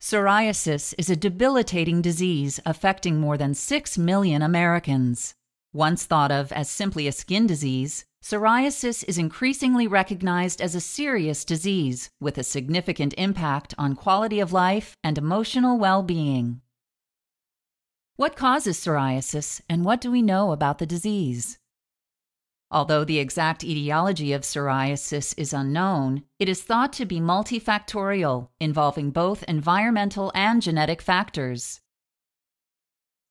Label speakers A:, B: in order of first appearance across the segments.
A: Psoriasis is a debilitating disease affecting more than 6 million Americans. Once thought of as simply a skin disease, psoriasis is increasingly recognized as a serious disease with a significant impact on quality of life and emotional well being. What causes psoriasis, and what do we know about the disease? Although the exact etiology of psoriasis is unknown, it is thought to be multifactorial, involving both environmental and genetic factors.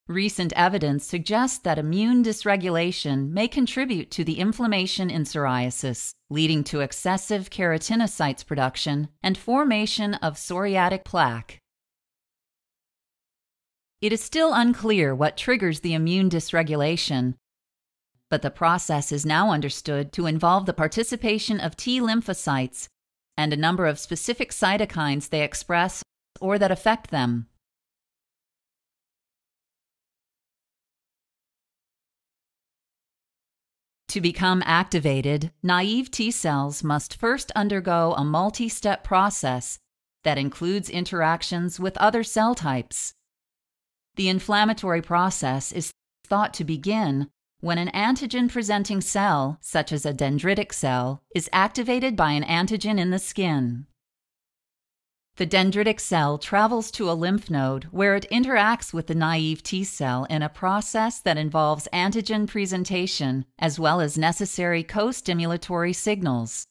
A: Recent evidence suggests that immune dysregulation may contribute to the inflammation in psoriasis, leading to excessive keratinocytes production and formation of psoriatic plaque. It is still unclear what triggers the immune dysregulation, but the process is now understood to involve the participation of T lymphocytes and a number of specific cytokines they express or that affect them. To become activated, naive T cells must first undergo a multi step process that includes interactions with other cell types. The inflammatory process is thought to begin when an antigen presenting cell, such as a dendritic cell, is activated by an antigen in the skin. The dendritic cell travels to a lymph node where it interacts with the naive T cell in a process that involves antigen presentation as well as necessary co stimulatory signals.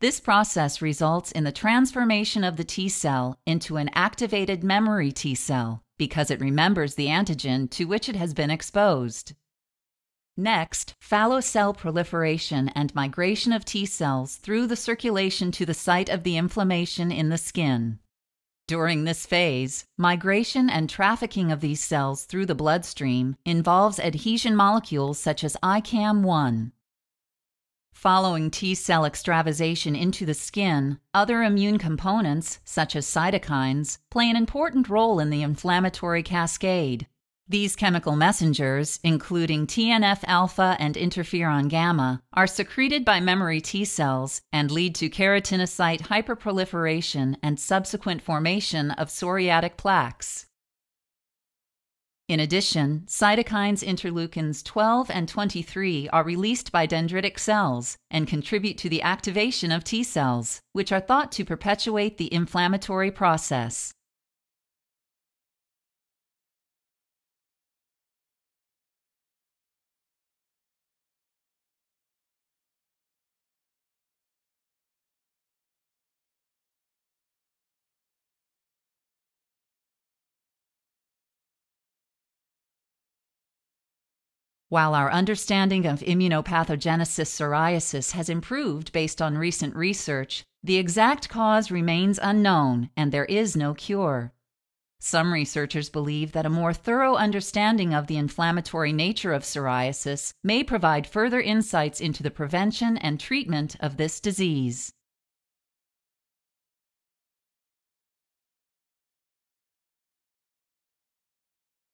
A: This process results in the transformation of the T cell into an activated memory T cell because it remembers the antigen to which it has been exposed. Next, fallow cell proliferation and migration of T cells through the circulation to the site of the inflammation in the skin. During this phase, migration and trafficking of these cells through the bloodstream involves adhesion molecules such as ICAM1. Following T cell extravasation into the skin, other immune components, such as cytokines, play an important role in the inflammatory cascade. These chemical messengers, including TNF alpha and interferon gamma, are secreted by memory T cells and lead to keratinocyte hyperproliferation and subsequent formation of psoriatic plaques. In addition, cytokines interleukins 12 and 23 are released by dendritic cells and contribute to the activation of T cells, which are thought to perpetuate the inflammatory process. While our understanding of immunopathogenesis psoriasis has improved based on recent research, the exact cause remains unknown and there is no cure. Some researchers believe that a more thorough understanding of the inflammatory nature of psoriasis may provide further insights into the prevention and treatment of this disease.